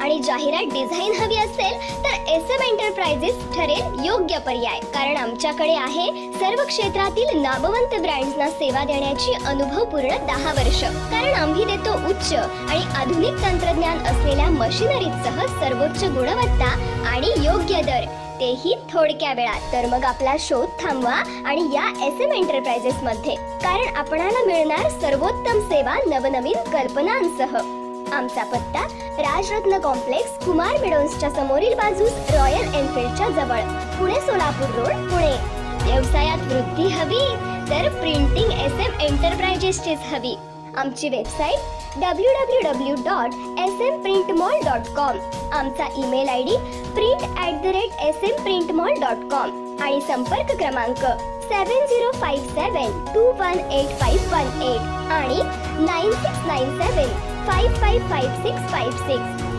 आणि जाहिरात डिझाईन हवी असेल तर एस एम एंटरप्राइजेस ठरेल योग्य पर्याय. कारण आमच्याकडे आहे सर्व क्षेत्रातील नामवंत ब्रँड्सना सेवा देण्याची अनुभवपूर्ण दहा वर्ष. कारण आम्ही देतो उच्च आणि आधुनिक तंत्रज्ञान असलेल्या मशिनरीसह सर्वोच्च गुणवत्ता आणि योग्य दर. तेही थोडक्या वेळात. तर मग आपला शोध थांबवा आणि या एस एम एंटरप्राइजेस मध्ये. कारण आपणाला मिळणार सर्वोत्तम सेवा नवनवीन कल्पनांसह. आमचा पत्ता राजरत्न कॉम्प्लेक्स कुमार मिडोन्सच्या समोरील बाजूस रॉयल एनफिल्डच्या जवळ. पुणे सोलापूर रोड पुणे. व्यवसायात वृद्धी हवी तर प्रिंटिंग एस एम एंटरप्राइजेसचीच हवी. आमची website W W W dot S M print mall dot com आमचा email I D print at the rate S M print mall dot com आणि संपर्क क्रमांक seven zero five seven two one eight five one eight आणि nine six nine seven 5555656.